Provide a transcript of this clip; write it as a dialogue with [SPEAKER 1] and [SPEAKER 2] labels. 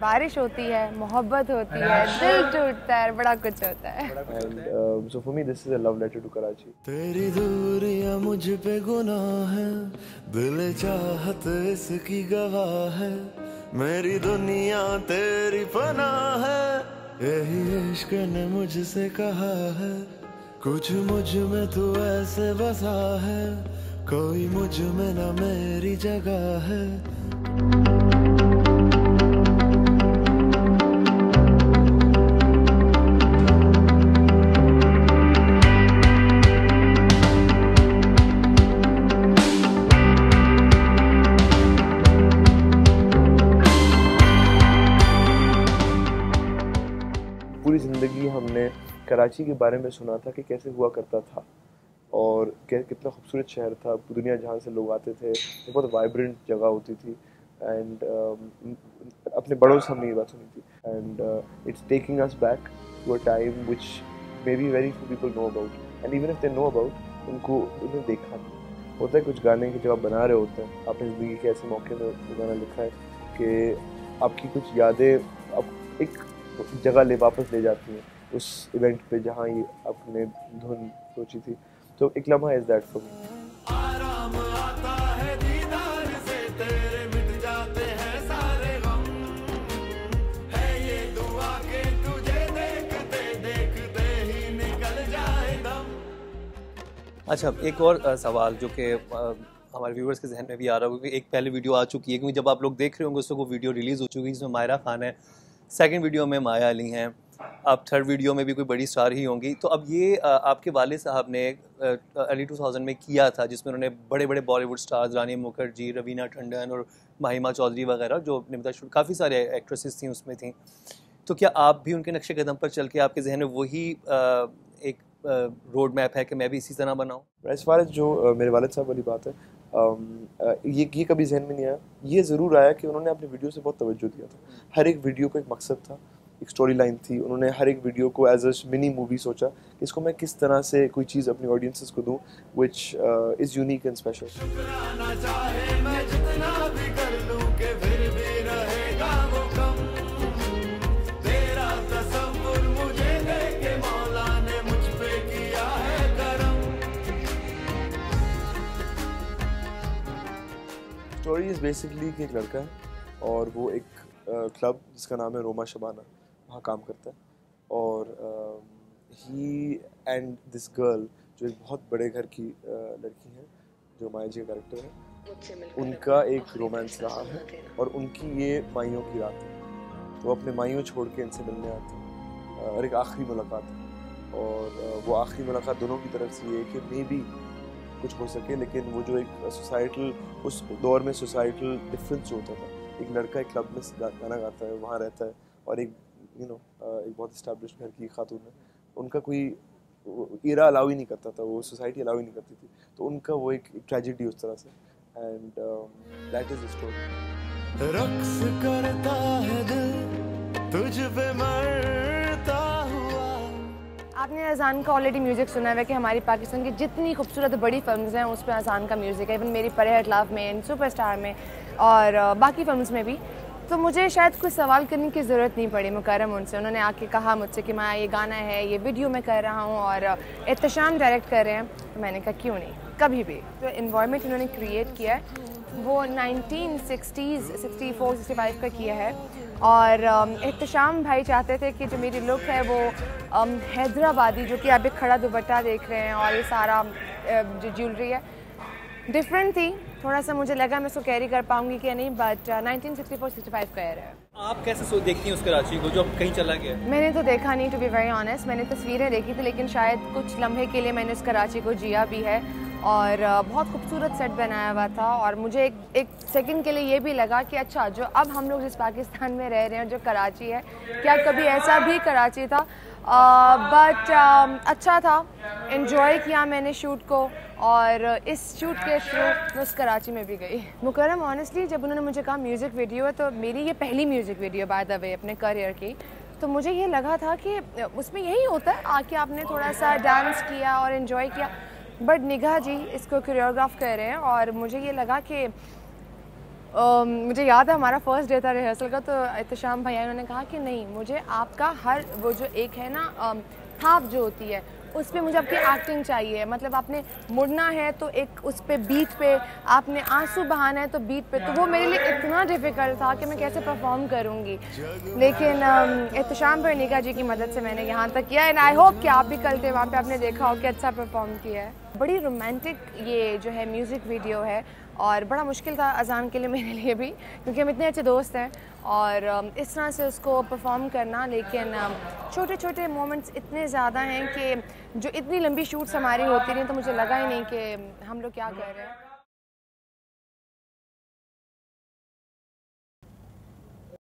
[SPEAKER 1] बारिश होती है मोहब्बत होती है दिल टूटता है बड़ा कुछ होता है।
[SPEAKER 2] and so for me this is a love letter to Karachi.
[SPEAKER 3] तेरी दूरियाँ मुझ पे गुनाह है दिल चाहत इसकी गवाह है। मेरी दुनिया तेरी पनाह है यही इश्क ने मुझसे कहा है। कुछ मुझमें तू ऐसे बसा है कोई मुझमें ना मेरी जगह है।
[SPEAKER 2] ज़िंदगी हमने कराची के बारे में सुना था कि कैसे हुआ करता था और कितना खूबसूरत शहर था। दुनिया जहाँ से लोग आते थे बहुत वाइब्रेंट जगह होती थी एंड uh, अपने बड़ों से हमने ये बात सुनी थी। And it's taking us back to a time which may be very few people know about and even if they know about उनको उन्हें देखा नहीं। होता है कुछ गाने के जब आप बना रहे होते हैं। आपने ज़िंदगी के ऐसे मौके में गाना लिखा है कि आपकी कुछ यादें आप एक जगह ले वापस ले जाती हैं उस इवेंट पे जहाँ ये आपने धुन सोची थी। तो एक लम्हा इज़ दैट फॉर मी
[SPEAKER 3] आराम आता है दीदार से तेरे मिट जाते हैं सारे गम। है ये दुआ के तुझे देखते देखते ही निकल जाए दम।
[SPEAKER 4] अच्छा एक और सवाल जो कि हमारे व्यूवर्स के जहन में भी आ रहा होगा कि एक पहले वीडियो आ चुकी है क्योंकि जब आप लोग देख रहे होंगे उस वक्त वो वीडियो रिलीज़ हो चुकी है जिसमें मायरा खान है सेकंड वीडियो में माया अली हैं। आप थर्ड वीडियो में भी कोई बड़ी स्टार ही होंगी। तो अब ये आपके वाले साहब ने अर्ली टू थाउज़ेंड में किया था, जिसमें उन्होंने बड़े बड़े बॉलीवुड स्टार्स रानी मुखर्जी, रवीना टंडन और माहिमा चौधरी वगैरह, जो निमिता काफ़ी सारे एक्ट्रेसेस थी, उसमें थी। तो क्या आप भी उनके नक्शे कदम पर चल के आपके जहन में वही एक रोड मैप है कि मैं भी इसी तरह बनाऊँ?
[SPEAKER 2] एज फार एज जो मेरे वालद साहब वाली बात है ये ये कभी जहन में नहीं आया। ये ज़रूर आया कि उन्होंने अपनी वीडियो से बहुत तवज्जो दिया था। हर एक वीडियो का एक मकसद था एक स्टोरी लाइन थी। उन्होंने हर एक वीडियो को एज अ मिनी मूवी सोचा कि इसको मैं किस तरह से कोई चीज़ अपनी ऑडियंसेस को दूँ which is unique and special story is basically कि एक लड़का है और वो एक क्लब जिसका नाम है रोमा शबाना वहाँ काम करता है। और ही एंड दिस गर्ल जो एक बहुत बड़े घर की uh, लड़की है जो माया जी का कैरेक्टर है उनका एक रोमांस रहा है और उनकी ये माइयों की रात है। वो अपने माइयों छोड़ के इनसे मिलने आते हैं और एक आखिरी मुलाकात है। और वो आखिरी मुलाकात दोनों की तरफ़ से ये है कि मे बी कुछ हो सके लेकिन वो जो एक सोसाइटल उस दौर में सोसाइटल डिफरेंस जो होता था एक लड़का एक क्लब में गाना गाता है वहाँ रहता है और एक यू you नो know, एक बहुत इस्टेब्लिश घर की खातून है उनका कोई इरा अलाउ ही नहीं करता था वो सोसाइटी अलाउ ही नहीं करती थी तो उनका वो एक ट्रेजिडी उस तरह से एंड दैट इज़ स्टोरी
[SPEAKER 3] रक्स करता है दिल तुझ पे हुआ
[SPEAKER 1] आपने अजान का ऑलरेडी म्यूज़िक सुना है कि हमारी पाकिस्तान की जितनी खूबसूरत बड़ी फिल्म्स हैं, उस पर अजान का म्यूज़िक है। इवन मेरी परे हटलाफ में सुपरस्टार में और बाकी फिल्म्स में भी। तो मुझे शायद कुछ सवाल करने की ज़रूरत नहीं पड़ी मुकरम उनसे। उन्होंने आके कहा मुझसे कि, मैं, ये गाना है, ये वीडियो मैं कर रहा हूँ और एहतशाम डायरेक्ट कर रहे हैं। तो मैंने कहा, क्यों नहीं? कभी भी। जो इन्वायरमेंट इन्होंने क्रिएट किया है। वो 1960s 64 65 का किया है। और अम, एहतशाम भाई चाहते थे कि जो मेरी लुक है वो हैदराबादी जो कि आप एक खड़ा दुपट्टा देख रहे हैं और ये सारा जो ज्वेलरी है। डिफरेंट थी थोड़ा सा मुझे लगा मैं इसको कैरी कर पाऊँगी कि नहीं but nineteen sixty four sixty five का era है।
[SPEAKER 4] आप कैसे सो देखती हैं उस कराची को जो अब कहीं चला गया?
[SPEAKER 1] मैंने तो देखा नहीं टू बी वेरी ऑनेस्ट मैंने तस्वीरें देखी थी लेकिन शायद कुछ लम्हे के लिए मैंने उस कराची को जिया भी है। और बहुत खूबसूरत सेट बनाया हुआ था और मुझे एक एक सेकंड के लिए ये भी लगा कि अच्छा जो अब हम लोग जिस पाकिस्तान में रह रहे हैं जो कराची है, क्या कभी ऐसा भी कराची था? बट अच्छा था। इन्जॉय किया मैंने शूट को और इस शूट के थ्रू मैं उस कराची में भी गई। मुकरम ऑनेस्टली जब उन्होंने मुझे कहा म्यूज़िक वीडियो है तो मेरी ये पहली music video by the way अपने करियर की। तो मुझे ये लगा था कि उसमें यही होता है, आके आपने थोड़ा सा डांस किया और इन्जॉय किया। बट निगाह जी इसको कोरियोग्राफ कर रहे हैं और मुझे ये लगा कि अम, मुझे याद है हमारा फ़र्स्ट डे था रिहर्सल का तो एहतशाम भैया उन्होंने कहा कि नहीं मुझे आपका हर वो जो एक है ना थाप जो होती है उस पर मुझे आपकी एक्टिंग चाहिए। मतलब आपने मुड़ना है तो एक उस पर बीट पे आपने आँसू बहाना है तो बीट पे तो वो मेरे लिए इतना डिफ़िकल्ट था कि मैं कैसे परफॉर्म करूँगी। लेकिन अम, एहतशाम पर निका जी की मदद से मैंने यहाँ तक किया एंड आई होप कि आप भी कल थे वहाँ पे आपने देखा हो कि अच्छा परफॉर्म किया है। बड़ी रोमांटिक ये जो है म्यूज़िक वीडियो है और बड़ा मुश्किल था अजान के लिए मेरे लिए भी, क्योंकि हम इतने अच्छे दोस्त हैं और इस तरह से उसको परफॉर्म करना, लेकिन छोटे छोटे मोमेंट्स इतने ज़्यादा हैं कि जो इतनी लंबी शूट्स हमारी होती रही तो मुझे लगा ही नहीं कि हम लोग क्या कर रहे हैं।